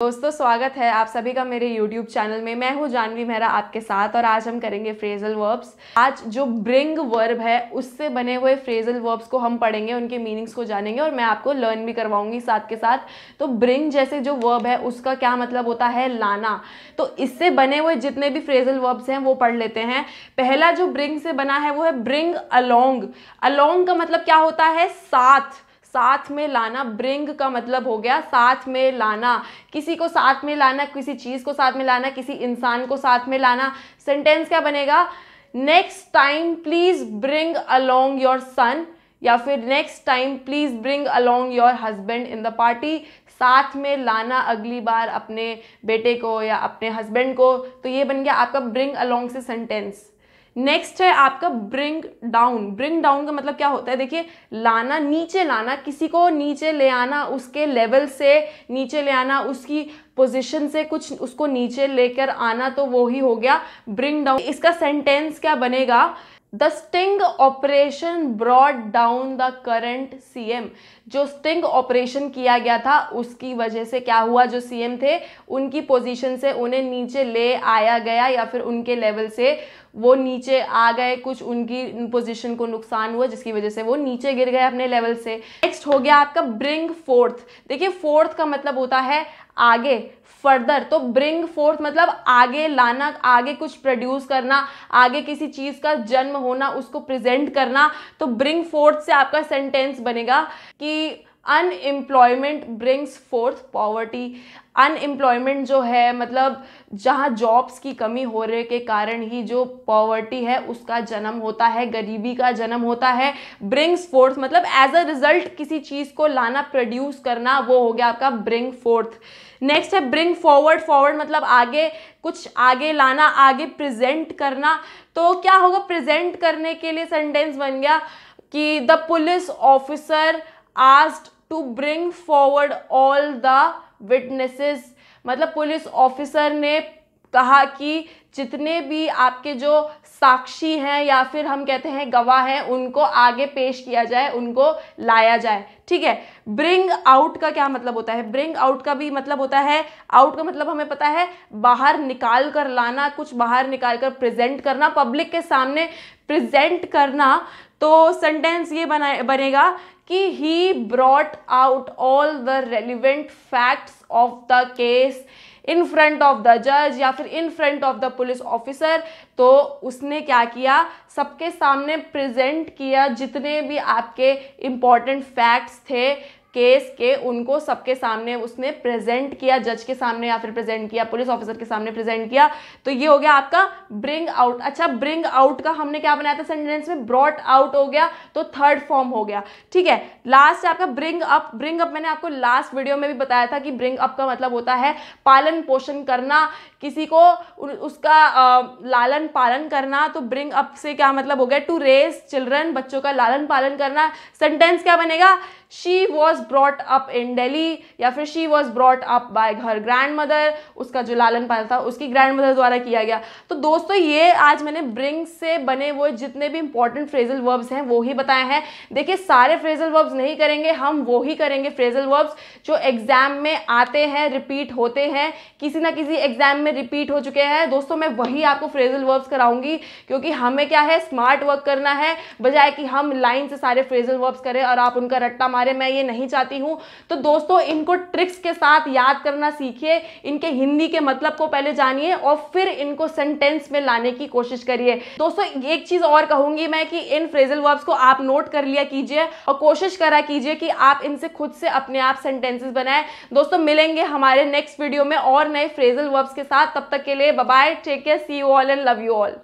दोस्तों, स्वागत है आप सभी का मेरे YouTube चैनल में। मैं हूँ जानवी मेहरा आपके साथ और आज हम करेंगे फ्रेजल वर्ब्स आज जो ब्रिंग वर्ब है, उससे बने हुए फ्रेजल वर्ब्स को हम पढ़ेंगे, उनके मीनिंग्स को जानेंगे और मैं आपको लर्न भी करवाऊँगी साथ के साथ। तो ब्रिंग जैसे जो वर्ब है, उसका क्या मतलब होता है? लाना। तो इससे बने हुए जितने भी फ्रेजल वर्ब्स हैं, वो पढ़ लेते हैं। पहला जो ब्रिंग से बना है, वो है ब्रिंग अलोंग अलोंग का मतलब क्या होता है? साथ। साथ में लाना, ब्रिंग का मतलब हो गया साथ में लाना। किसी को साथ में लाना, किसी चीज़ को साथ में लाना, किसी इंसान को साथ में लाना। सेंटेंस क्या बनेगा? Next time please bring along your son या फिर next time please bring along your husband in the party साथ में लाना अगली बार अपने बेटे को या अपने हस्बैंड को। तो ये बन गया आपका ब्रिंग अलोंग से सेंटेंस नेक्स्ट है आपका ब्रिंग डाउन ब्रिंग डाउन का मतलब क्या होता है? देखिए, लाना, नीचे लाना, किसी को नीचे ले आना, उसके लेवल से नीचे ले आना, उसकी पोजीशन से कुछ उसको नीचे लेकर आना तो वो ही हो गया ब्रिंग डाउन इसका सेंटेंस क्या बनेगा? The sting operation brought down the current CM जो स्टिंग ऑपरेशन किया गया था, उसकी वजह से क्या हुआ? जो सीएम थे, उनकी पोजीशन से उन्हें नीचे ले आया गया या फिर उनके लेवल से वो नीचे आ गए। कुछ उनकी पोजीशन को नुकसान हुआ, जिसकी वजह से वो नीचे गिर गए अपने लेवल से। नेक्स्ट हो गया आपका ब्रिंग फोर्थ देखिए फोर्थ का मतलब होता है आगे फर्दर तो ब्रिंग फोर्थ मतलब आगे लाना, आगे कुछ प्रोड्यूस करना, आगे किसी चीज़ का जन्म होना, उसको प्रेजेंट करना तो ब्रिंग फोर्थ से आपका सेंटेंस बनेगा कि unemployment brings forth poverty unemployment जो है मतलब जहाँ जॉब्स की कमी हो रहे के कारण ही जो पॉवर्टी है, उसका जन्म होता है, गरीबी का जन्म होता है ब्रिंग्स फोर्थ मतलब एज अ रिज़ल्ट किसी चीज़ को लाना प्रोड्यूस करना, वो हो गया आपका ब्रिंग फोर्थ नेक्स्ट है ब्रिंग फॉरवर्ड फॉरवर्ड मतलब आगे, कुछ आगे लाना, आगे प्रेजेंट करना। तो क्या होगा प्रेजेंट करने के लिए सेंटेंस बन गया कि the police officer asked to bring forward all the witnesses मतलब पुलिस ऑफिसर ने कहा कि जितने भी आपके जो साक्षी हैं या फिर हम कहते हैं गवाह हैं, उनको आगे पेश किया जाए, उनको लाया जाए। ठीक है? ब्रिंग आउट का क्या मतलब होता है? ब्रिंग आउट का भी मतलब होता है आउट का मतलब हमें पता है, बाहर निकाल कर लाना, कुछ बाहर निकाल कर प्रेजेंट करना पब्लिक के सामने प्रेजेंट करना तो सेंटेंस ये बना बनेगा कि he brought out all the relevant facts of the case in front of the जज या फिर in front of the police officer तो उसने क्या किया? सबके सामने प्रेजेंट किया जितने भी आपके इंपॉर्टेंट फैक्ट्स थे। केस के, उनको सबके सामने उसने प्रेजेंट किया जज के सामने या फिर प्रेजेंट किया पुलिस ऑफिसर के सामने प्रेजेंट किया। तो ये हो गया आपका ब्रिंग आउट अच्छा ब्रिंग आउट का हमने क्या बनाया था सेंटेंस में? ब्रॉट आउट हो गया तो थर्ड फॉर्म हो गया। ठीक है लास्ट आपका ब्रिंग अप ब्रिंग अप मैंने आपको लास्ट वीडियो में भी बताया था कि ब्रिंग अप का मतलब होता है पालन पोषण करना, किसी को उसका लालन पालन करना। तो ब्रिंग अप से क्या मतलब हो गया? टू रेस चिल्ड्रन बच्चों का लालन पालन करना। सेंटेंस क्या बनेगा? She was brought up in Delhi या फिर she was brought up by घर ग्रैंड मदर उसका जो लालन पालन था, उसकी ग्रैंड मदर द्वारा किया गया। तो दोस्तों, ये आज मैंने ब्रिंग से बने हुए जितने भी इंपॉर्टेंट फ्रेजल वर्ब्स हैं, वो ही बताए हैं। देखिए, सारे फ्रेजल वर्ब्स नहीं करेंगे, हम वो ही करेंगे फ्रेजल वर्ब्स जो एग्ज़ाम में आते हैं रिपीट होते हैं। किसी ना किसी एग्ज़ाम में रिपीट हो चुके हैं। दोस्तों, मैं वही आपको फ्रेजल वर्ब्स कराऊँगी, क्योंकि हमें क्या है स्मार्ट वर्क करना है, बजाय कि हम लाइन से सारे फ्रेजल वर्ब्स करें और आप उनका रट्टा मारे, मैं ये नहीं चाहती हूँ। तो दोस्तों, इनको ट्रिक्स के साथ याद करना सीखिए, इनके हिंदी के मतलब को पहले जानिए और फिर इनको सेंटेंस में लाने की कोशिश करिए। दोस्तों, एक चीज़ और कहूँगी मैं कि इन फ्रेजल वर्ब्स को आप नोट कर लिया कीजिए और कोशिश करा कीजिए कि आप इनसे खुद से अपने आप सेंटेंसेस बनाए। दोस्तों, मिलेंगे हमारे नेक्स्ट वीडियो में और नए फ्रेजल वर्ब्स के साथ। तब तक के लिए bye take care see you all and love you all